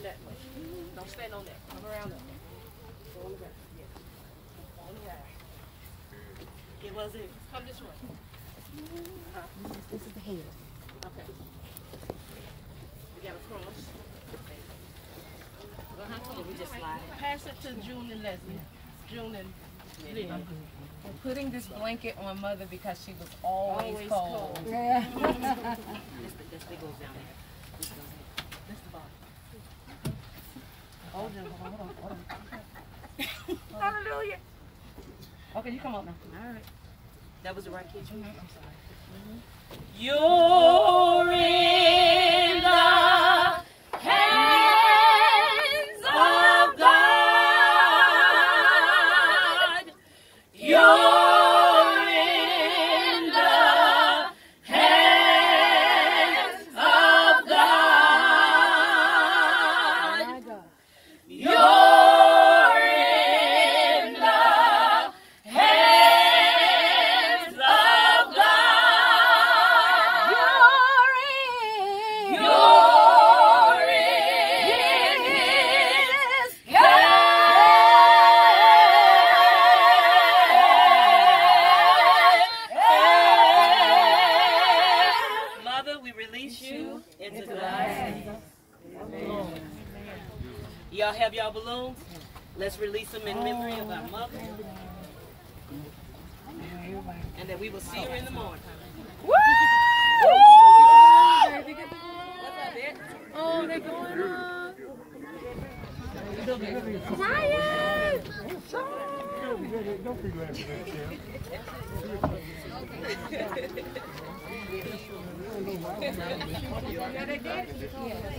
Don't stand on that. Come around that. Go the back. Yeah. On the. It was it. Come this way. Uh-huh. This is the head. Okay. We got a cross. Uh-huh. We just slide. Pass it to June and Leslie. June and. We're putting this blanket on mother because she was always, Always cold. cold. Yeah. This, this goes down there. This goes there. This the bottom. Hold on, hold on, hold on. Hallelujah. Okay, you come up now. All right. That was the right kid. Mm-hmm. I'm sorry. You're we release you into the hands. Y'all have y'all balloons? Let's release them in memory of our mother. And that we will see her in the morning. Woo! What's? Oh, they're going up. Ryan! Don't be laughing at that, Tim.